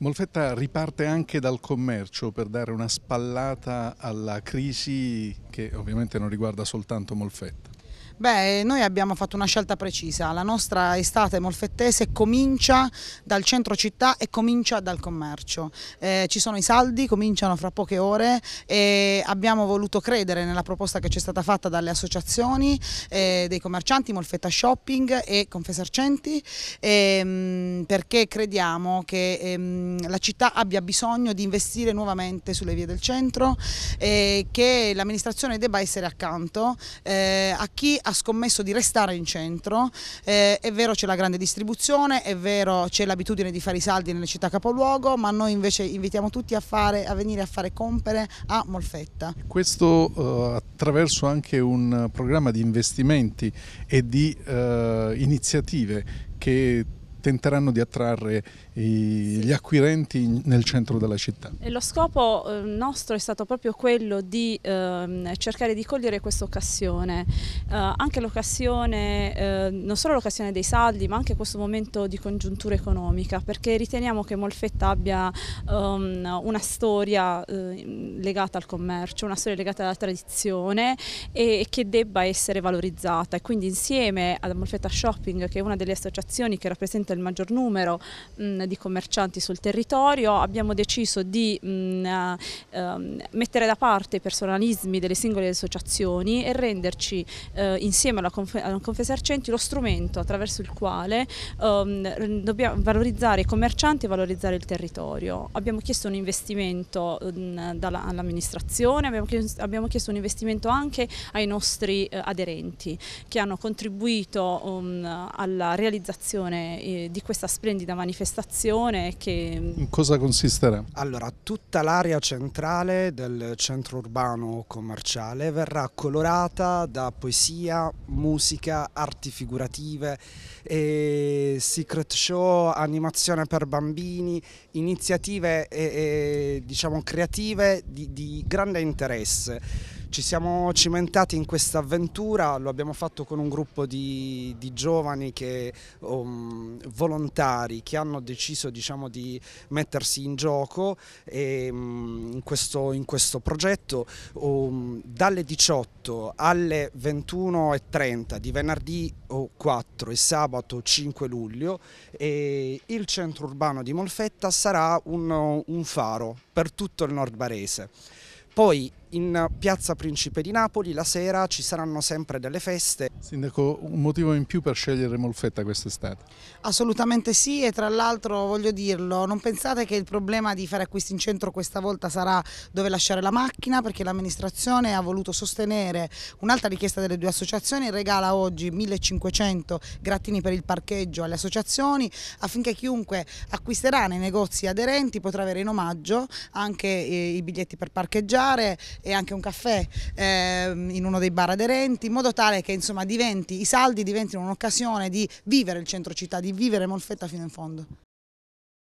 Molfetta riparte anche dal commercio per dare una spallata alla crisi che ovviamente non riguarda soltanto Molfetta. Beh, noi abbiamo fatto una scelta precisa, la nostra estate molfettese comincia dal centro città e comincia dal commercio. Eh, ci sono i saldi, cominciano fra poche ore e abbiamo voluto credere nella proposta che ci è stata fatta dalle associazioni eh, dei commercianti, Molfetta Shopping e Confesercenti ehm, perché crediamo che ehm, la città abbia bisogno di investire nuovamente sulle vie del centro e che l'amministrazione debba essere accanto eh, a chi ha scommesso di restare in centro, eh, è vero c'è la grande distribuzione, è vero c'è l'abitudine di fare i saldi nelle città capoluogo, ma noi invece invitiamo tutti a, fare, a venire a fare compere a Molfetta. Questo uh, attraverso anche un programma di investimenti e di uh, iniziative che tenteranno di attrarre gli acquirenti nel centro della città. E lo scopo eh, nostro è stato proprio quello di eh, cercare di cogliere questa occasione, eh, anche l'occasione, eh, non solo l'occasione dei saldi ma anche questo momento di congiuntura economica perché riteniamo che Molfetta abbia um, una storia eh, legata al commercio, una storia legata alla tradizione e, e che debba essere valorizzata. E quindi insieme alla Molfetta Shopping che è una delle associazioni che rappresenta il maggior numero mh, di commercianti sul territorio, abbiamo deciso di mh, uh, mettere da parte i personalismi delle singole associazioni e renderci uh, insieme alla, Conf alla Confesercenti lo strumento attraverso il quale um, dobbiamo valorizzare i commercianti e valorizzare il territorio. Abbiamo chiesto un investimento all'amministrazione, abbiamo, abbiamo, chiesto un investimento anche ai nostri uh, aderenti che hanno contribuito um, alla realizzazione eh, di questa splendida manifestazione che... In cosa consisterà? Allora, tutta l'area centrale del centro urbano commerciale verrà colorata da poesia, musica, arti figurative, secret show, animazione per bambini, iniziative e, e, diciamo, creative di, di grande interesse. Ci siamo cimentati in questa avventura, lo abbiamo fatto con un gruppo di, di giovani che, um, volontari che hanno deciso diciamo, di mettersi in gioco e, um, in, questo, in, questo, progetto um, dalle 18 alle 21.30 di venerdì 4 e sabato 5 luglio e il centro urbano di Molfetta sarà un, un faro per tutto il nord barese. Poi in piazza Principe di Napoli la sera ci saranno sempre delle feste. Sindaco, un motivo in più per scegliere Molfetta quest'estate? Assolutamente sì e tra l'altro voglio dirlo, non pensate che il problema di fare acquisti in centro questa volta sarà dove lasciare la macchina perché l'amministrazione ha voluto sostenere un'altra richiesta delle due associazioni, regala oggi 1500 grattini per il parcheggio alle associazioni affinché chiunque acquisterà nei negozi aderenti potrà avere in omaggio anche eh, i biglietti per parcheggiare e anche un caffè eh, in uno dei bar aderenti in modo tale che insomma, diventi, i saldi diventino un'occasione di vivere il centro città, di vivere Molfetta fino in fondo.